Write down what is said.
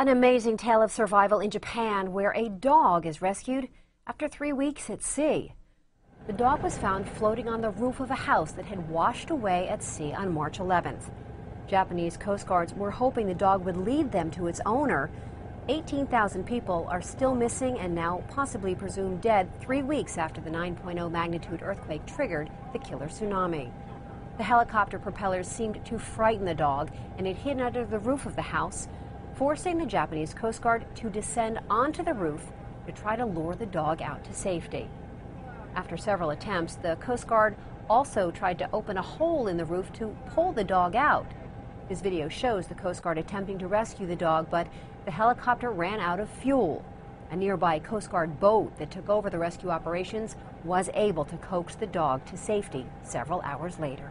An amazing tale of survival in Japan where a dog is rescued after three weeks at sea. The dog was found floating on the roof of a house that had washed away at sea on March 11th. Japanese Coast Guards were hoping the dog would lead them to its owner. 18,000 people are still missing and now possibly presumed dead three weeks after the 9.0 magnitude earthquake triggered the killer tsunami. The helicopter propellers seemed to frighten the dog and it hid under the roof of the house forcing the Japanese Coast Guard to descend onto the roof to try to lure the dog out to safety. After several attempts, the Coast Guard also tried to open a hole in the roof to pull the dog out. This video shows the Coast Guard attempting to rescue the dog, but the helicopter ran out of fuel. A nearby Coast Guard boat that took over the rescue operations was able to coax the dog to safety several hours later.